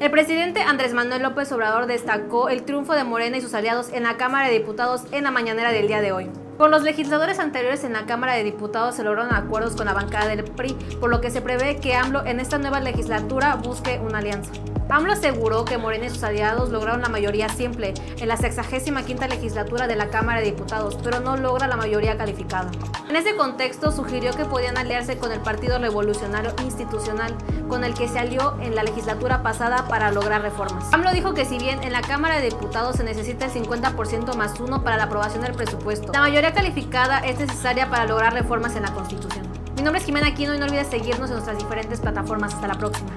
El presidente Andrés Manuel López Obrador destacó el triunfo de Morena y sus aliados en la Cámara de Diputados en la mañanera del día de hoy. Con los legisladores anteriores en la Cámara de Diputados se lograron acuerdos con la bancada del PRI, por lo que se prevé que AMLO en esta nueva legislatura busque una alianza. AMLO aseguró que Morena y sus aliados lograron la mayoría simple en la 65 legislatura de la Cámara de Diputados, pero no logra la mayoría calificada. En ese contexto sugirió que podían aliarse con el Partido Revolucionario Institucional, con el que se alió en la legislatura pasada para lograr reformas. AMLO dijo que si bien en la Cámara de Diputados se necesita el 50% más uno para la aprobación del presupuesto, la mayoría calificada es necesaria para lograr reformas en la Constitución. Mi nombre es Jimena Aquino y no olvides seguirnos en nuestras diferentes plataformas. Hasta la próxima.